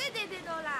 对对对日啦，